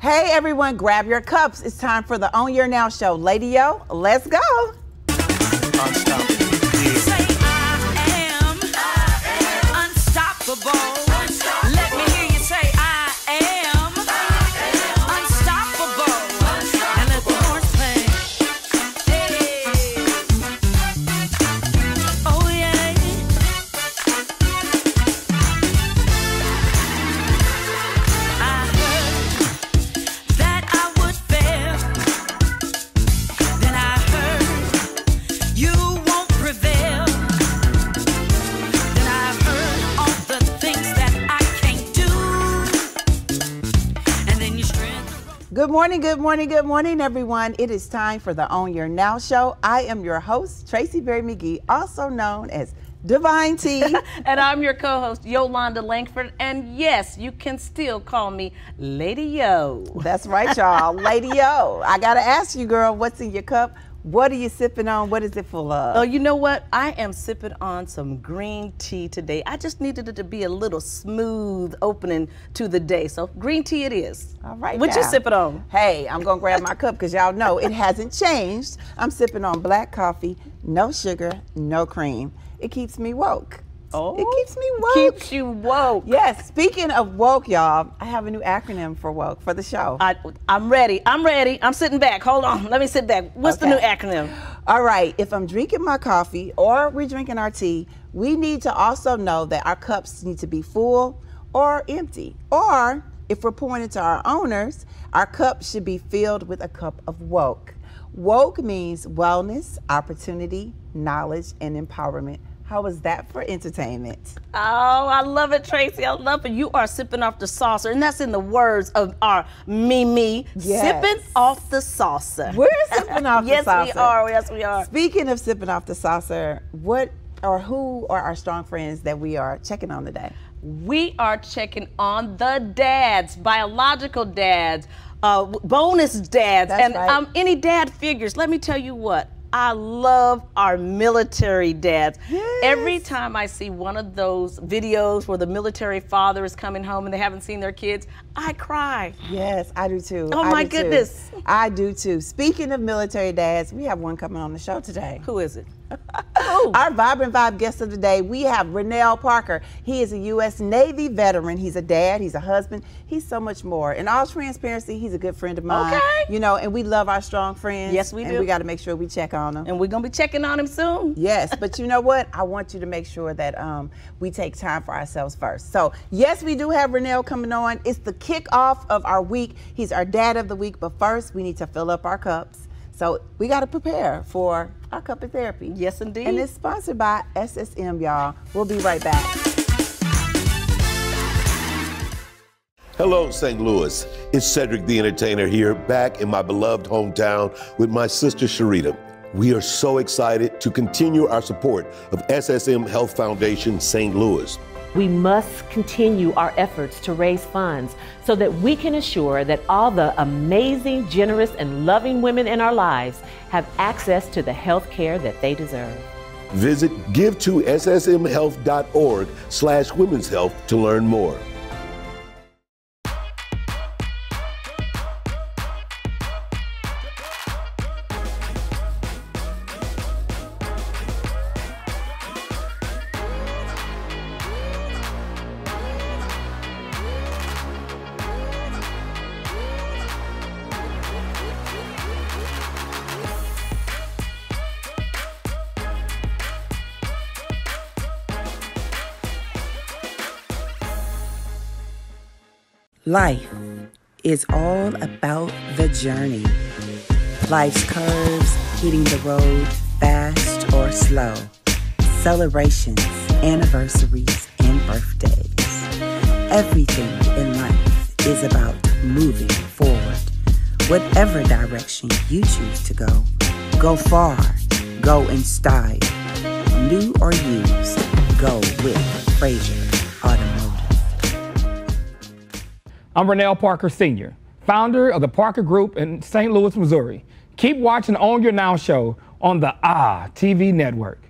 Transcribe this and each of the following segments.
Hey everyone, grab your cups. It's time for the Own Your Now show. Lady Yo, let's go. Good morning, good morning, good morning, everyone. It is time for the Own Your Now show. I am your host, Tracy Berry McGee, also known as Divine T. And I'm your co-host Yolanda Langford, and yes, you can still call me Lady Yo. That's right, y'all. Lady Yo, I got to ask you, girl, what's in your cup? What are you sipping on? What is it full of? Oh, you know what? I am sipping on some green tea today. I just needed it to be a little smooth opening to the day. So green tea it is. All right. What you sipping on? Hey, I'm gonna grab my cup because y'all know it hasn't changed. I'm sipping on black coffee, no sugar, no cream. It keeps me woke. It oh. keeps me woke. Keeps you woke. Yes. Speaking of woke, y'all, I have a new acronym for woke for the show. I, I'm ready. I'm ready. I'm sitting back. Hold on. Let me sit back. What's the new acronym? All right, if I'm drinking my coffee or we're drinking our tea, we need to also know that our cups need to be full or empty. Or if we're pouring it to our owners, our cup should be filled with a cup of woke. Woke means wellness, opportunity, knowledge, and empowerment. How is that for entertainment? Oh, I love it, Tracy. I love it. You are sipping off the saucer, and that's in the words of our Mimi. Yes. Sipping off the saucer. We're sipping off yes, the saucer. Yes, we are. Yes, we are. Speaking of sipping off the saucer, what or who are our strong friends that we are checking on today? We are checking on the dads, biological dads, uh, bonus dads, That's and right. um, any dad figures. Let me tell you what. I love our military dads. Yes. Every time I see one of those videos where the military father is coming home and they haven't seen their kids, I cry. Yes, I do too. Oh, I my do too. goodness. I do too. Speaking of military dads, we have one coming on the show today. Who is it? Our Vibrant Vibe guest of the day, we have Rennell Parker. He is a U.S. Navy veteran. He's a dad, he's a husband, he's so much more. In all transparency, he's a good friend of mine. Okay. You know, and we love our strong friends. Yes, we and do. we got to make sure we check on them. And we're going to be checking on him soon. Yes, but you know what? I want you to make sure that um, we take time for ourselves first. So, yes, we do have Rennell coming on. It's the kickoff of our week. He's our dad of the week, but first we need to fill up our cups. So, we got to prepare for our cup of therapy. Yes, indeed. And it's sponsored by SSM, y'all. We'll be right back. Hello, St. Louis. It's Cedric the Entertainer here, back in my beloved hometown with my sister Sharita. We are so excited to continue our support of SSM Health Foundation St. Louis. We must continue our efforts to raise funds so that we can ensure that all the amazing, generous, and loving women in our lives have access to the health care that they deserve. Visit give2ssmhealth.org slash women's health to learn more. Life is all about the journey. Life's curves, hitting the road fast or slow. Celebrations, anniversaries, and birthdays. Everything in life is about moving forward. Whatever direction you choose to go, go far, go in style. New or used, go with Fraser Automotive. I'm Rennell Parker Sr., founder of the Parker Group in St. Louis, Missouri. Keep watching Own Your Now show on the Ah TV network.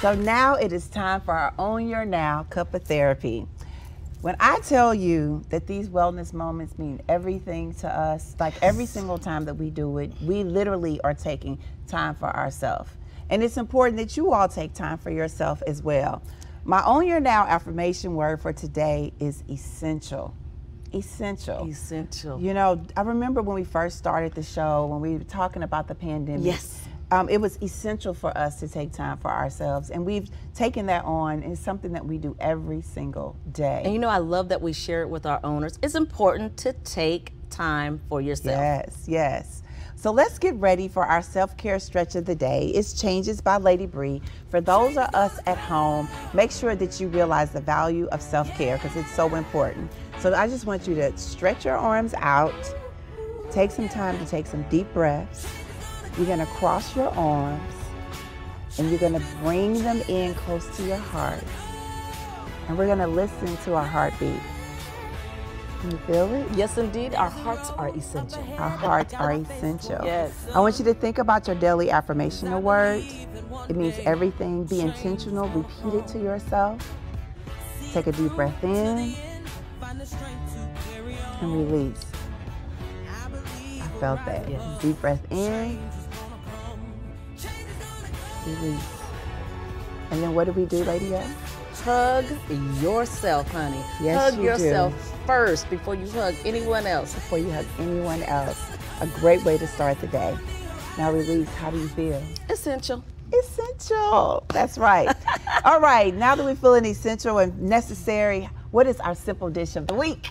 So now it is time for our Own Your Now cup of therapy. When I tell you that these wellness moments mean everything to us, like every single time that we do it, we literally are taking time for ourselves. And it's important that you all take time for yourself as well. My Own Your Now affirmation word for today is essential. Essential. Essential. You know, I remember when we first started the show, when we were talking about the pandemic. Yes. Um, it was essential for us to take time for ourselves, and we've taken that on. It's something that we do every single day. And you know, I love that we share it with our owners. It's important to take time for yourself. Yes, yes. So let's get ready for our self-care stretch of the day. It's Changes by Lady Bree. For those of us at home, make sure that you realize the value of self-care because it's so important. So I just want you to stretch your arms out. Take some time to take some deep breaths. You're going to cross your arms and you're going to bring them in close to your heart. And we're going to listen to our heartbeat. Can you feel it? Yes, indeed, our hearts are essential. Our hearts are essential. Yes. I want you to think about your daily affirmational word. It means everything. Be intentional. Repeat it to yourself. Take a deep breath in and release. I felt that. Yes. Deep breath in. Release. And then what do we do, Lady? Hug yourself, honey. Yes, hug you do. First before you hug anyone else. Before you hug anyone else. A great way to start the day. Now release. How do you feel? Essential. Essential. That's right. All right. Now that we're feeling essential and necessary, what is our simple dish of the week?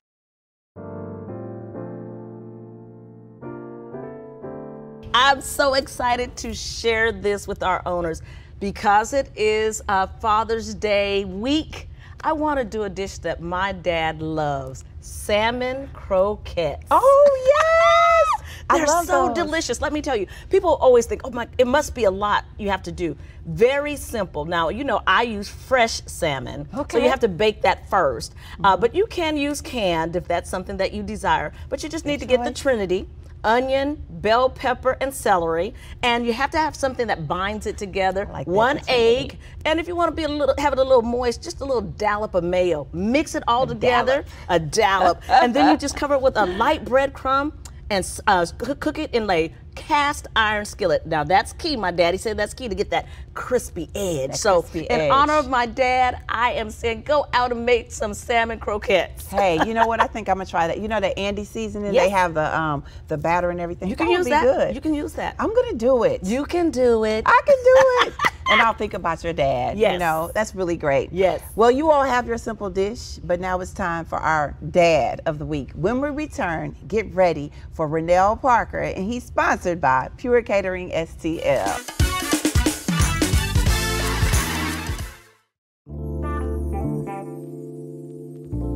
I'm so excited to share this with our owners because it is uh, Father's Day week. I want to do a dish that my dad loves salmon croquettes. Oh yes, They're so those. delicious. Let me tell you, people always think, oh my, it must be a lot you have to do. Very simple. Now, you know, I use fresh salmon. So you have to bake that first. Uh, but you can use canned if that's something that you desire. But you just need to get the. Trinity. Onion, bell pepper, and celery, and you have to have something that binds it together. like One egg, and if you want to be a little, have it a little moist, just a little dollop of mayo. Mix it all together, a dollop, and then you just cover it with a light breadcrumb and uh, cook it in a cast iron skillet. Now that's key. My daddy said that's key to get that crispy edge. so, crispy in edge. honor of my dad, I am saying go out and make some salmon croquettes. Hey, you know what? I think I'm gonna try that. You know that Andy seasoning? They have the um the batter and everything. You can That use be that. Good. You can use that. I'm gonna do it. you can do it. I can do it. and I'll think about your dad. You Yes. know, that's really great. Yes. Well, you all have your simple dish, but now it's time for our dad of the week. When we return, get ready for Rennell Parker, and he's sponsored by Pure Catering STL.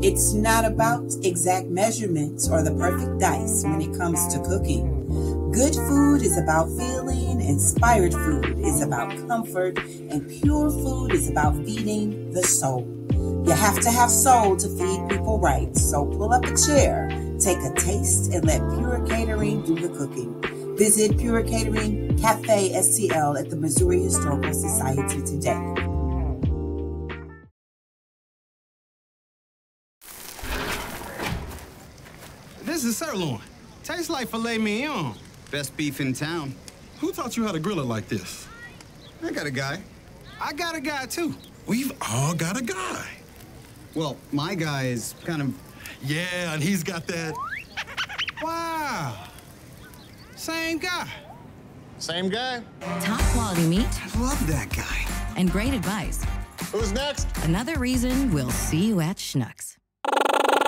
It's not about exact measurements or the perfect dice when it comes to cooking. Good food is about feeling, inspired food is about comfort, and pure food is about feeding the soul. You have to have soul to feed people right, so pull up a chair, take a taste, and let Pure Catering do the cooking. Visit Pure Catering Cafe STL at the Missouri Historical Society today. This is sirloin. Tastes like filet mignon. Best beef in town. Who taught you how to grill it like this? I got a guy. I got a guy too. We've all got a guy. Well, my guy is kind of. Yeah, and he's got that. Wow. Same guy. Same guy. Top quality meat I love that guy. and great advice. Who's next? Another reason we'll see you at Schnucks.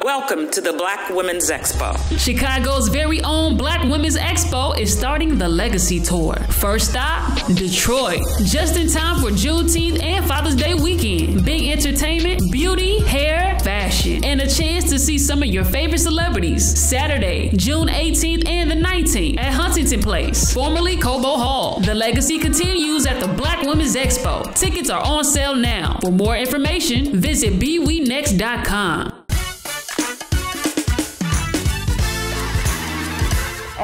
Welcome to the Black Women's Expo. Chicago's very own Black Women's Expo is starting the Legacy Tour. First stop, Detroit. Just in time for Juneteenth and Father's Day weekend. Big entertainment, beauty, hair, fashion, and a chance to see some of your favorite celebrities. Saturday, June 18th and the 19th at Huntington Place, formerly Cobo Hall. The Legacy continues at the Black Women's Expo. Tickets are on sale now. For more information, visit BeWeNext.com.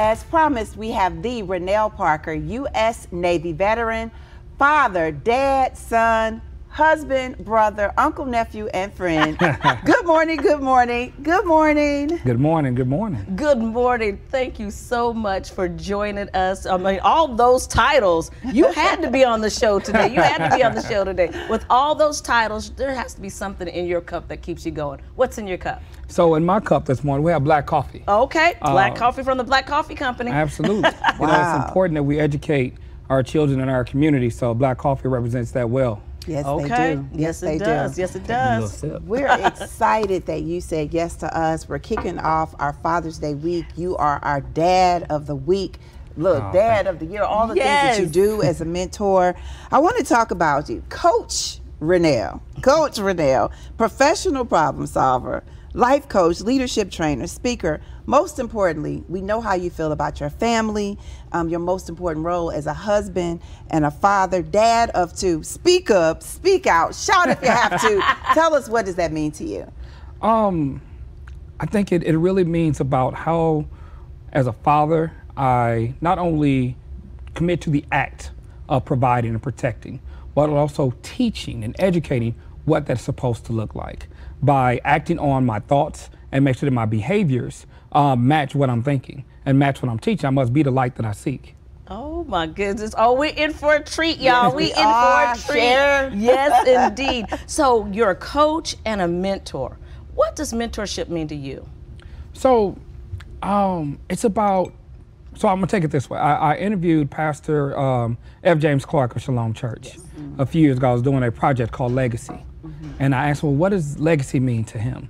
As promised, we have the Rennell Parker, U.S. Navy veteran, father, dad, son, husband, brother, uncle, nephew, and friend. good morning, good morning, good morning. Good morning. Good morning. Good morning. Thank you so much for joining us. I mean, all those titles, you had to be on the show today. You had to be on the show today. With all those titles, there has to be something in your cup that keeps you going. What's in your cup? So in my cup this morning, we have black coffee. Okay, black Uh, coffee from the Black Coffee Company. Absolutely. wow. You know, it's important that we educate our children in our community. So black coffee represents that well. Yes, Okay. they do. Yes, they it does. do. Yes, it Take a little does. We're excited that you said yes to us. We're kicking off our Father's Day week. You are our dad of the week. Look, Oh, dad of the year, all the things that you do as a mentor. I want to talk about you. Coach Rennell. Coach Rennell, professional problem solver, life coach, leadership trainer, speaker. Most importantly, we know how you feel about your family, um, your most important role as a husband and a father, dad of two. Speak up, speak out, shout if you have to. Tell us what does that mean to you? Um, I think it, it really means about how, as a father, I not only commit to the act of providing and protecting, but also teaching and educating what that's supposed to look like by acting on my thoughts and make sure that my behaviors uh, match what I'm thinking and match what I'm teaching. I must be the light that I seek. Oh my goodness. Oh, we're in for a treat, y'all. Yes, we we in for a treat. Share. Yes, indeed. So you're a coach and a mentor. What does mentorship mean to you? So, um, it's about. So I'm gonna take it this way. I, I interviewed Pastor um, F. James Clark of Shalom Church a few years ago. I was doing a project called Legacy, Mm-hmm. and I asked, "Well, what does legacy mean to him?"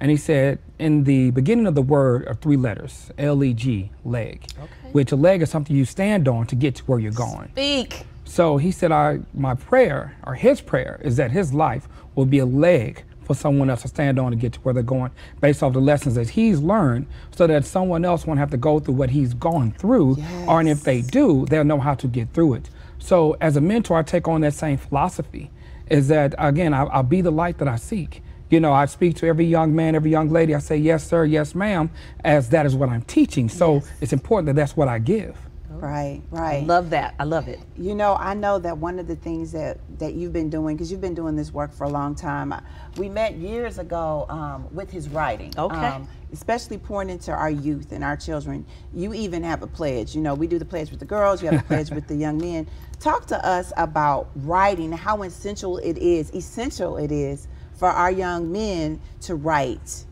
And he said, "In the beginning of the word are three letters: L-E-G, leg, which a leg is something you stand on to get to where you're going." Speak. So he said, I, my prayer, or his prayer, is that his life will be a leg for someone else to stand on to get to where they're going based off the lessons that he's learned so that someone else won't have to go through what he's gone through. Or and if they do, they'll know how to get through it. So as a mentor, I take on that same philosophy is that, again, I, I'll be the light that I seek. You know, I speak to every young man, every young lady. I say, yes, sir, yes, ma'am, as that is what I'm teaching. So it's important that that's what I give. Right, I right. love that. I love it. You know, I know that one of the things that, that you've been doing, because you've been doing this work for a long time, uh, we met years ago um, with his writing. Okay. Um, especially pouring into our youth and our children. You even have a pledge. You know, we do the pledge with the girls, you have a pledge with the young men. Talk to us about writing, how essential it is, essential it is for our young men to write.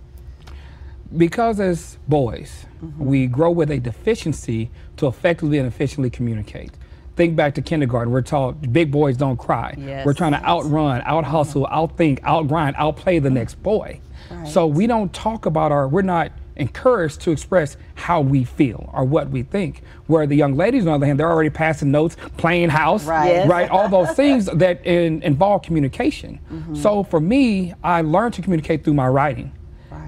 because as boys, Mm-hmm. we grow with a deficiency to effectively and efficiently communicate. Think back to kindergarten. We're taught big boys don't cry. Yes. We're trying to outrun, out hustle, mm-hmm. outthink, outgrind, outplay the next boy. So we don't talk about our, we're not encouraged to express how we feel or what we think. Where the young ladies, on the other hand, they're already passing notes, playing house, Right. Yes. right? All those things that in, involve communication. Mm-hmm. So for me, I learned to communicate through my writing.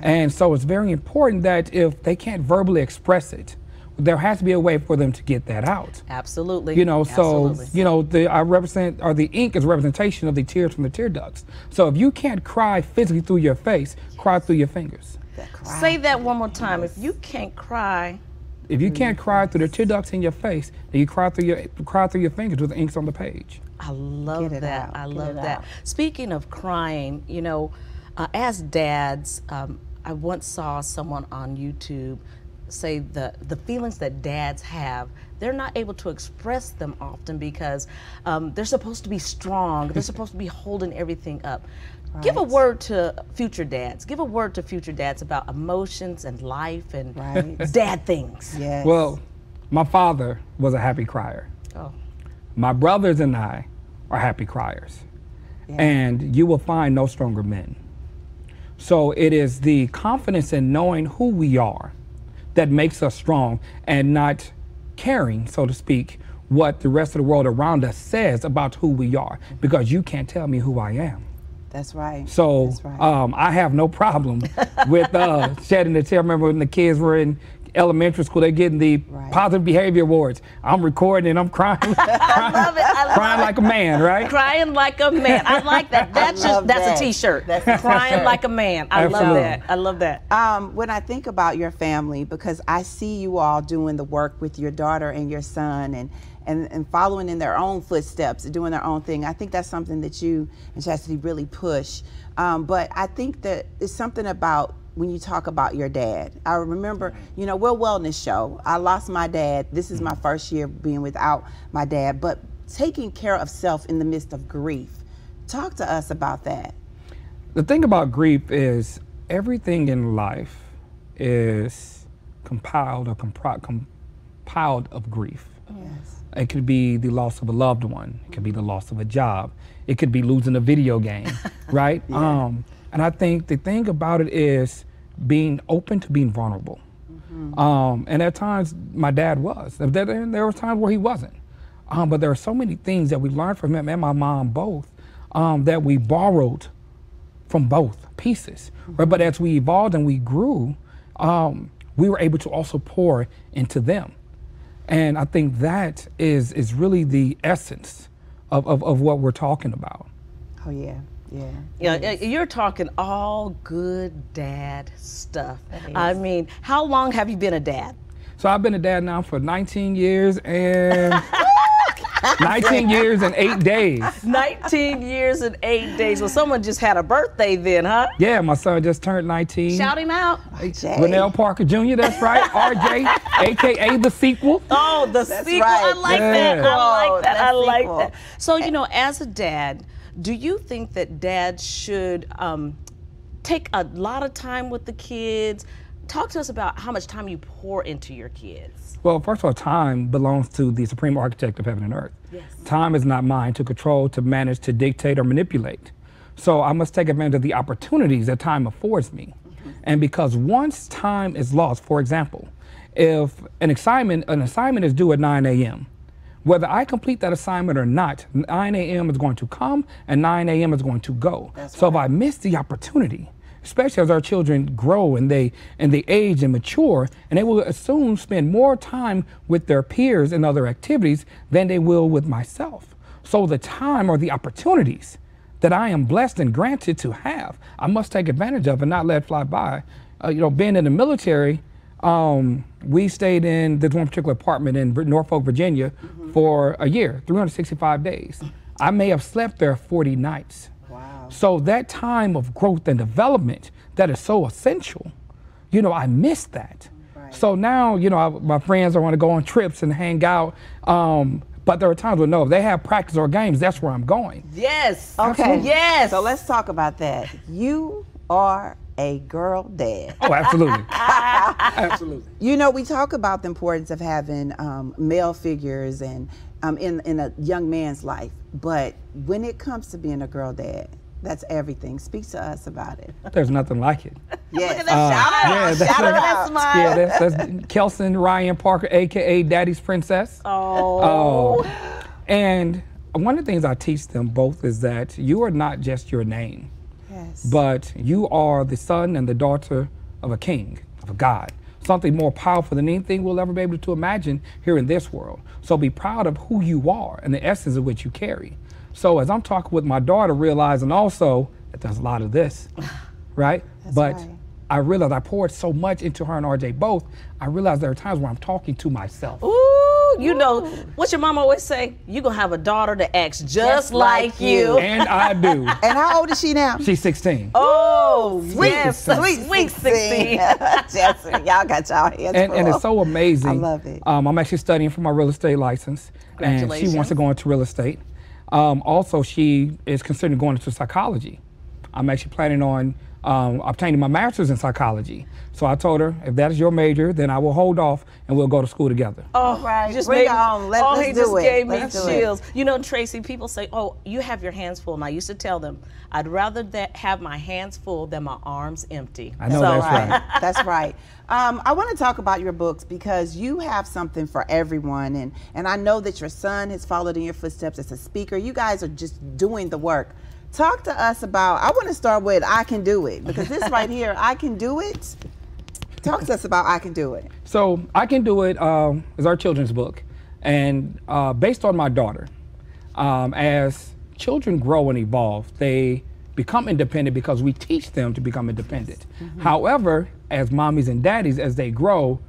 And so it's very important that if they can't verbally express it, there has to be a way for them to get that out. Absolutely. You know, so Absolutely. you know, the I represent or the ink is a representation of the tears from the tear ducts. So if you can't cry physically through your face, cry through your fingers. Say that one more time. If you can't cry, If you can't cry through the tear ducts in your face, then you cry through your cry through your fingers with the inks on the page. I love that. out, I get love that. out. Speaking of crying, you know, uh, as dads, um, I once saw someone on YouTube say the the feelings that dads have. They're not able to express them often because um, they're supposed to be strong. They're supposed to be holding everything up. Give a word to future dads. Give a word to future dads about emotions and life and Right. dad things. Yes. Well, my father was a happy crier. Oh. My brothers and I are happy criers. And you will find no stronger men. So it is the confidence in knowing who we are that makes us strong and not caring, so to speak, what the rest of the world around us says about who we are because you can't tell me who I am. That's right. So That's right. um, I have no problem with uh, shedding the tear. I remember when the kids were in elementary school, they're getting the positive behavior awards. I'm recording and I'm crying, crying, love it. I love crying it. like a man, right? Crying like a man. I like that. That's just love that's that. a t-shirt. That's Crying like a man. I love that. I love that. Um, when I think about your family, because I see you all doing the work with your daughter and your son, and and, and following in their own footsteps, doing their own thing. I think that's something that you and Chastity really push. Um, but I think that it's something about when you talk about your dad. I remember, you know, we're a wellness show. I lost my dad. This is my first year being without my dad, but taking care of self in the midst of grief. Talk to us about that. The thing about grief is everything in life is compiled or compri- compiled of grief. Yes. It could be the loss of a loved one. It could be the loss of a job. It could be losing a video game, right? Um, and I think the thing about it is being open to being vulnerable. Um, and at times, my dad was. There, there were times where he wasn't. Um, but there are so many things that we learned from him and my mom both um, that we borrowed from both pieces. Right? But as we evolved and we grew, um, we were able to also pour into them. And I think that is, is really the essence of, of, of what we're talking about. Oh, yeah. Yeah. Yeah, you're talking all good dad stuff. I mean, how long have you been a dad? So I've been a dad now for 19 years and 19 years and eight days. 19 years and eight days. Well, someone just had a birthday then, huh? Yeah, my son just turned 19. Shout him out. RJ. Rennell Parker Jr., that's right. RJ, aka the sequel. Oh, the That's sequel. I like Yeah. that. I like oh, that. I like sequel. that. So, you know, as a dad, do you think that dads should um, take a lot of time with the kids? Talk to us about how much time you pour into your kids. Well, first of all, time belongs to the supreme architect of heaven and earth. Time is not mine to control, to manage, to dictate, or manipulate. So I must take advantage of the opportunities that time affords me. And because once time is lost, for example, if an assignment an assignment is due at 9 a.m., whether I complete that assignment or not, 9 a.m. is going to come and 9 a.m. is going to go. so if I miss the opportunity, especially as our children grow and they and they age and mature, and they will soon spend more time with their peers and other activities than they will with myself. So the time or the opportunities that I am blessed and granted to have, I must take advantage of and not let fly by. Uh, you know, being in the military, um, we stayed in this one particular apartment in Norfolk, Virginia, for a year, 365 days. I may have slept there 40 nights. Wow. So that time of growth and development that is so essential, you know, I missed that. Right. So now, you know, I, my friends I want to go on trips and hang out. Um, but there are times when no, if they have practice or games, that's where I'm going. Yes. Okay. Yes. So let's talk about that. You are a girl dad. Oh, absolutely. absolutely. You know, we talk about the importance of having um, male figures and um, in in a young man's life, but when it comes to being a girl dad, that's everything. Speak to us about it. There's nothing like it. Yes. Uh, yeah, that's, Shout out. Smile. yeah, that's, that's Kelson Ryan Parker, aka Daddy's Princess. Oh. Oh. And one of the things I teach them both is that you are not just your name, Yes. but you are the son and the daughter of a king, of a God. Something more powerful than anything we'll ever be able to imagine here in this world. So be proud of who you are and the essence of which you carry. So as I'm talking with my daughter, realizing also that there's a lot of this, right? but right. I realized I poured so much into her and RJ both. I realized there are times where I'm talking to myself. Ooh, you know, what your mom always say? you going to have a daughter that acts just, like, like you. you. And I do. And how old is she now? She's 16. Oh, Sweet, yes. sweet, Sweet 16. Justin, y'all got y'all hands and, and it's so amazing. I love it. Um, I'm actually studying for my real estate license, and she wants to go into real estate. Um, also, she is considering going into psychology. I'm actually planning on um, obtaining my master's in psychology. So I told her, if that is your major, then I will hold off and we'll go to school together. Oh, right. just Bring made it on. Let- oh, he just it. gave me Let's do it. chills. You know, Tracy, people say, "Oh, you have your hands full," and I used to tell them, "I'd rather that have my hands full than my arms empty." I know So- that's right. That's right. Um, I want to talk about your books because you have something for everyone, and and I know that your son has followed in your footsteps as a speaker. You guys are just doing the work. Talk to us about. I want to start with I can do it because this right here, I can do it. Talk to us about I can do it. So I can do it um, is our children's book, and uh, based on my daughter, um, as children grow and evolve, they become independent because we teach them to become independent. However, as mommies and daddies, as they grow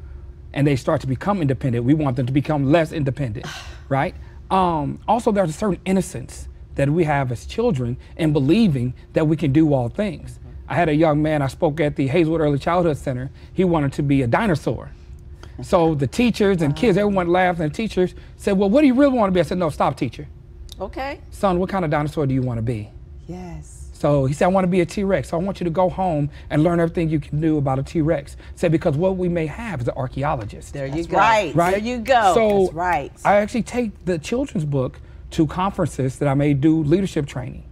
and they start to become independent, we want them to become less independent, right? Um, also, there's a certain innocence that we have as children in believing that we can do all things. I had a young man, I spoke at the Hazelwood Early Childhood Center. He wanted to be a dinosaur. So the teachers and kids, everyone laughed, and the teachers said, Well, what do you really want to be? I said, No, stop, teacher. Okay. Son, what kind of dinosaur do you want to be? Yes. So he said, I want to be a T Rex. So I want you to go home and learn everything you can do about a T Rex. Said, because what we may have is an archaeologist. There you That's go. right. Right? There you go. So That's right. I actually take the children's book to conferences that I may do leadership training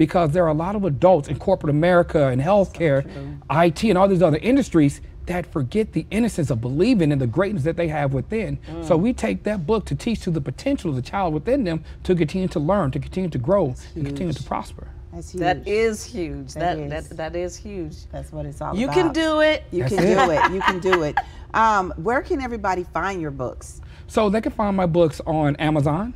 because there are a lot of adults in corporate America and healthcare, IT, and all these other industries that forget the innocence of believing in the greatness that they have within. So we take that book to teach to the potential of the child within them to continue to learn, to continue to grow, and continue to prosper. That's huge. That is huge. That That is. that that is huge. That's what it's all You about. can do it. You That's can it. do it. You can do it. Um, where can everybody find your books? So they can find my books on Amazon.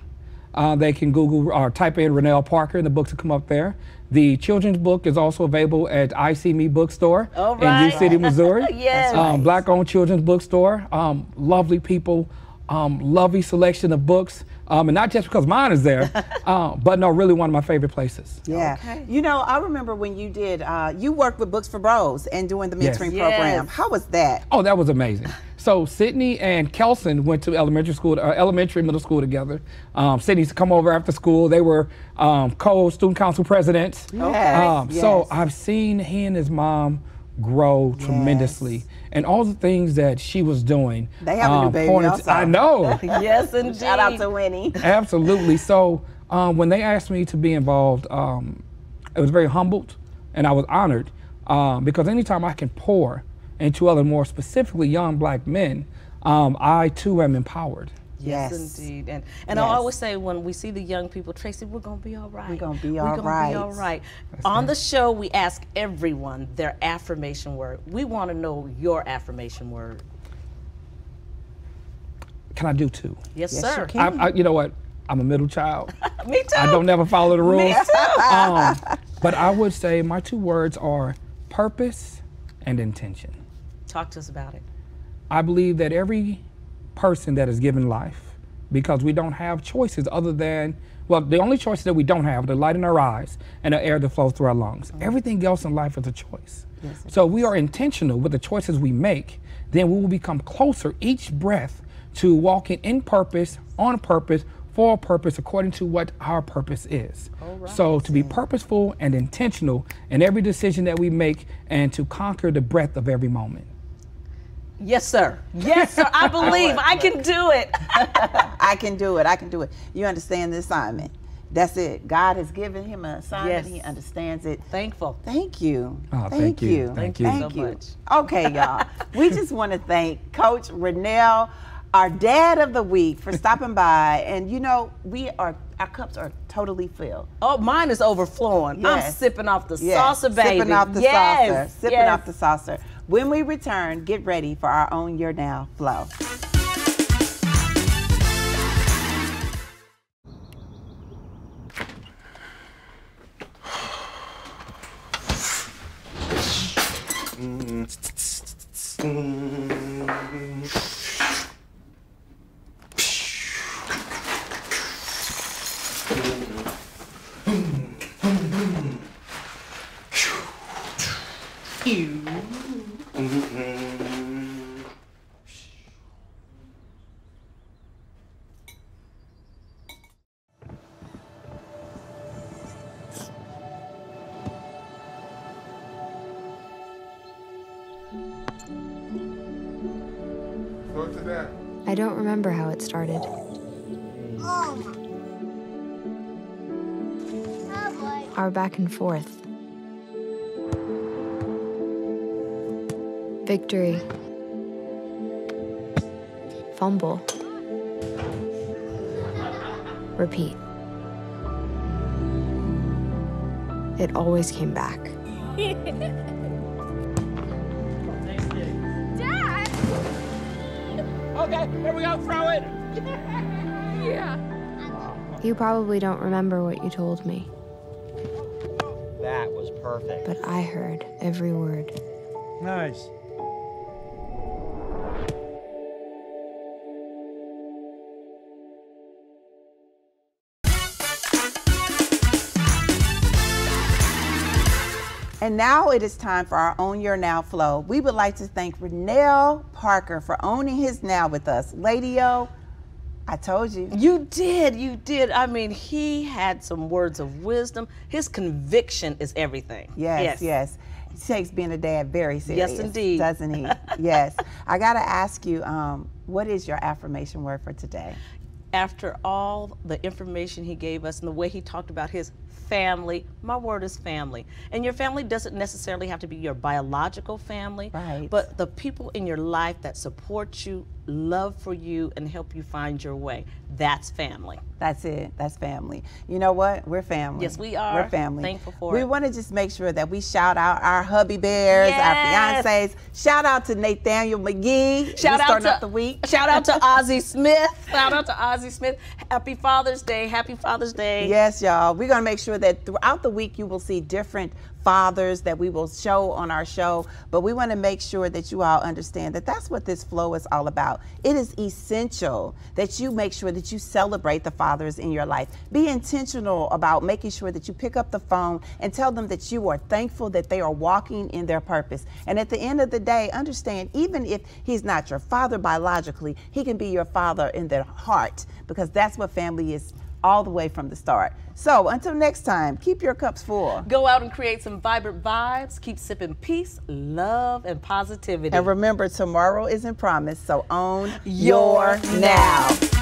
Uh, they can Google or type in Rennell Parker, and the books will come up there. The children's book is also available at EyeSeeMe Bookstore All in right. U City, Missouri. Yes. Um, right. Black-owned children's bookstore. Um, lovely people, um, lovely selection of books, um, and not just because mine is there, uh, but no, really one of my favorite places. Yeah. You know, I remember when you did, uh, you worked with Books for Bros and doing the Yes. mentoring Yes. program. How was that? Oh, that was amazing. So Sydney and Kelson went to elementary school, uh, elementary, middle school together. Um, Sydney's come over after school. They were um, co-student council presidents. Yes, Um, So. I've seen he and his mom grow tremendously, and all the things that she was doing. They have a new um, baby pouring also. into- I know. yes, indeed. Shout out to Winnie. Absolutely. So um, when they asked me to be involved, um, I was very humbled and I was honored um, because anytime I can pour into other, more specifically young black men, um, I too am empowered. Yes, Yes. indeed. And and I always say when we see the young people, Tracy, we're gonna be all right. We're gonna be all right. We're gonna right. be all right. On the show, we ask everyone their affirmation word. We want to know your affirmation word. Can I do two? Yes, Yes, sir. you can. I, I, you know what? I'm a middle child. Me too. I don't never follow the rules. Me too. Um, but I would say my two words are purpose and intention. Talk to us about it. I believe that every person that is given life, because we don't have choices other than, well, the only choices that we don't have are the light in our eyes and the air that flows through our lungs. Mm-hmm. Everything else in life is a choice. Yes, so we are intentional with the choices we make, then we will become closer each breath to walking in purpose, on purpose, for a purpose, according to what our purpose is. So to be purposeful and intentional in every decision that we make and to conquer the breath of every moment. Yes, sir. Yes, sir. I believe I can do it. I can do it. I can do it. You understand the assignment. That's it. God has given him an assignment. Yes. He understands it. Thankful. Thank you. Oh, thank you. Thank you. so much. Okay, y'all. we just want to thank Coach Rennell, our dad of the week, for stopping by. And you know, we are our cups are totally filled. Oh, mine is overflowing. I'm sipping off the Yes, saucer, baby. Sipping off the yes. saucer. Sipping yes. off the saucer. When we return, get ready for our Own Your Now flow. Go remember how it started. Our back and forth. Victory. Fumble. Repeat. It always came back. Okay, here we go, throw it. yeah. You probably don't remember what you told me, That was perfect. but I heard every word. Nice. And now it is time for our Own Your Now flow. We would like to thank Rennell Parker for owning his now with us. Lady Yo, I told you. You did, you did. I mean, he had some words of wisdom. His conviction is everything. Yes, yes. yes. He takes being a dad very serious. Yes, indeed. Doesn't he? yes. I got to ask you, um, what is your affirmation word for today? After all the information he gave us and the way he talked about his family, my word is family. And your family doesn't necessarily have to be your biological family, Right. but the people in your life that support you, love for you, and help you find your way. That's family. That's it. That's family. You know what? We're family. Yes, we are. We're family. Thankful for we it. We want to just make sure that we shout out our hubby bears, Yes. our fiancés. Shout out to Nathaniel McGee. Shout out to the week. Shout out to Ozzie Smith. Shout out to Ozzy Smith. Happy Father's Day. Happy Father's Day. Yes, y'all. We're going to make sure that throughout the week you will see different fathers that we will show on our show. But we want to make sure that you all understand that that's what this flow is all about. It is essential that you make sure that you celebrate the fathers in your life. Be intentional about making sure that you pick up the phone and tell them that you are thankful that they are walking in their purpose. And at the end of the day, understand even if he's not your father biologically, he can be your father in their heart because that's what family is all the way from the start. So until next time, keep your cups full. Go out and create some vibrant vibes. Keep sipping peace, love, and positivity. And remember, tomorrow isn't promised, so own your now. that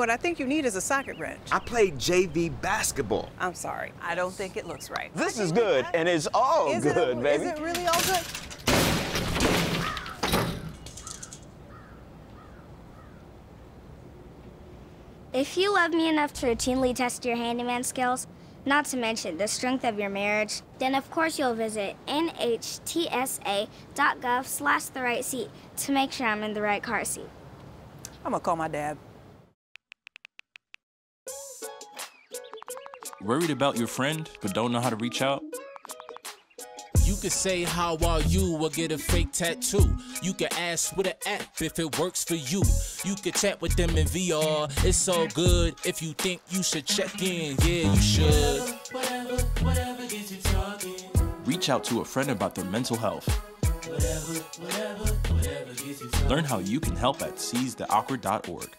what I think you need is a socket wrench. I played JV basketball. I'm sorry. I don't think it looks right. This is good, and it's all Is it- good, baby. Is it really all good? If you love me enough to routinely test your handyman skills, not to mention the strength of your marriage, then of course you'll visit nhtsa.gov slash the right seat to make sure I'm in the right car seat. I'm gonna call my dad. Worried about your friend but don't know how to reach out? You could say how are you or get a fake tattoo. You could ask with an app if it works for you. You could chat with them in VR. It's so good. If you think you should check in, yeah, you should. Whatever, whatever gets you talking. Reach out to a friend about their mental health. Whatever, whatever, whatever gets you talking. Learn how you can help at seizetheawkward.org.